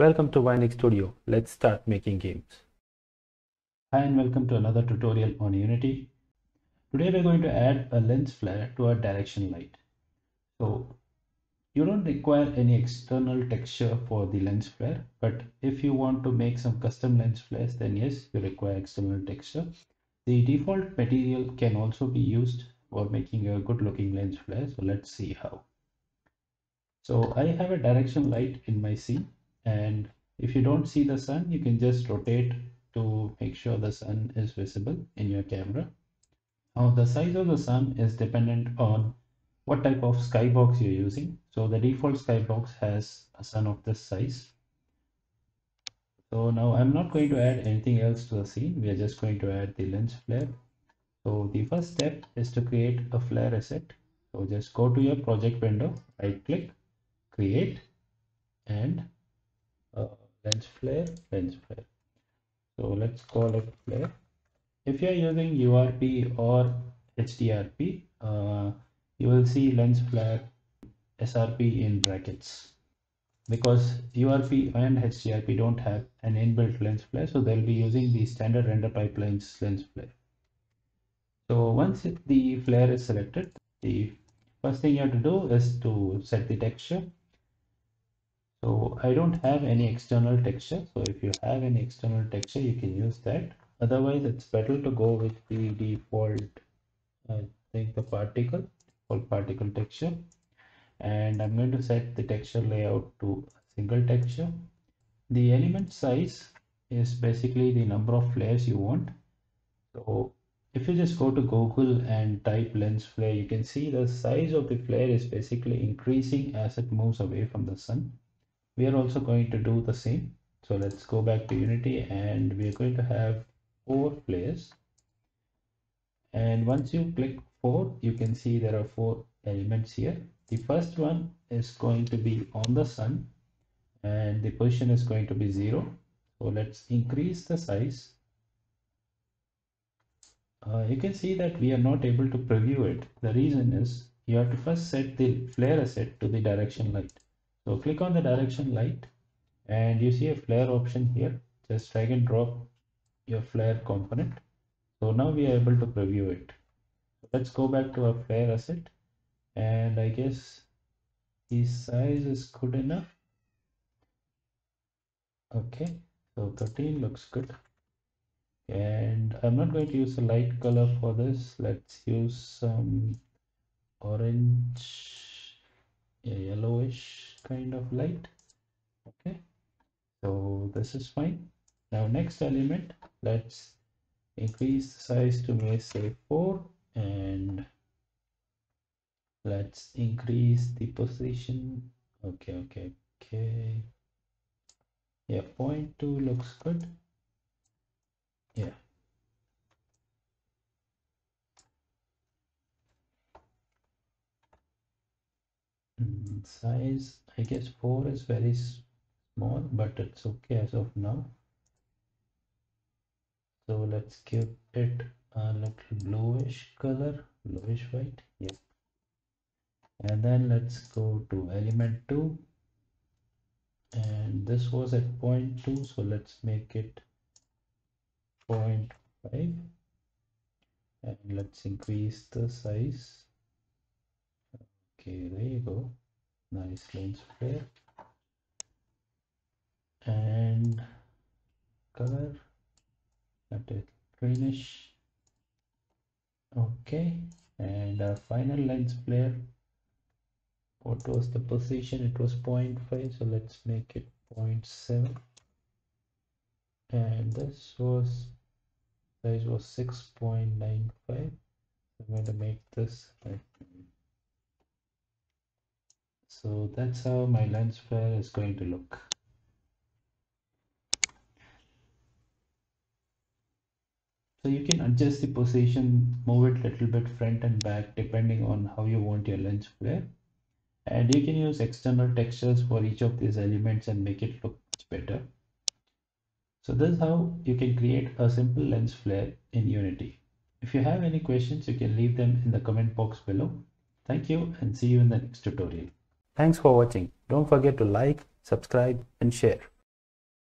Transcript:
Welcome to Vionix Studio. Let's start making games. Hi and welcome to another tutorial on Unity. Today we're going to add a lens flare to our direction light. So you don't require any external texture for the lens flare, but if you want to make some custom lens flares, then yes, you require external texture. The default material can also be used for making a good looking lens flare. So let's see how. So I have a direction light in my scene and if you don't see the sun you can just rotate to make sure the sun is visible in your camera. Now the size of the sun is dependent on what type of skybox you're using. So the default skybox has a sun of this size. So now i'm not going to add anything else to the scene. We are just going to add the lens flare. So the first step is to create a flare asset so just go to your project window right click create and uh, lens flare lens flare. So let's call it flare. If you are using urp or hdrp uh, you will see lens flare srp in brackets. Because urp and hdrp don't have an inbuilt lens flare so they'll be using the standard render pipelines lens flare. So once it, the flare is selected the first thing you have to do is to set the texture so I don't have any external texture. So if you have any external texture you can use that. Otherwise it's better to go with the default uh, I think the particle or particle texture. And I'm going to set the texture layout to single texture. The element size is basically the number of flares you want. So if you just go to Google and type lens flare you can see the size of the flare is basically increasing as it moves away from the sun we are also going to do the same. So let's go back to unity and we are going to have four flares. And once you click four you can see there are four elements here. The first one is going to be on the sun and the position is going to be zero. So let's increase the size. Uh, you can see that we are not able to preview it. The reason is you have to first set the flare asset to the direction light so click on the direction light and you see a flare option here. Just drag and drop your flare component. So now we are able to preview it. Let's go back to our flare asset. And i guess the size is good enough. Okay so 13 looks good. And i'm not going to use a light color for this. Let's use some orange a yellowish kind of light okay? So this is fine. Now next element let's increase the size to may say 4 and let's increase the position. Okay okay okay. Yeah point 2 looks good yeah Mm, size I guess 4 is very small but it's okay as of now. So let's give it a little bluish color bluish white yep. And then let's go to element 2 and this was at point 2 so let's make it point 5 and let's increase the size. Okay there you go nice lens flare. And color. Let it greenish. Okay. And our final lens flare. What was the position? It was 0.5 so let's make it 0.7 and this was size was 6.95 i'm going to make this so that's how my lens flare is going to look. So you can adjust the position move it a little bit front and back depending on how you want your lens flare. And you can use external textures for each of these elements and make it look much better. So this is how you can create a simple lens flare in unity. If you have any questions you can leave them in the comment box below. Thank you and see you in the next tutorial Thanks for watching. Don't forget to like, subscribe and share.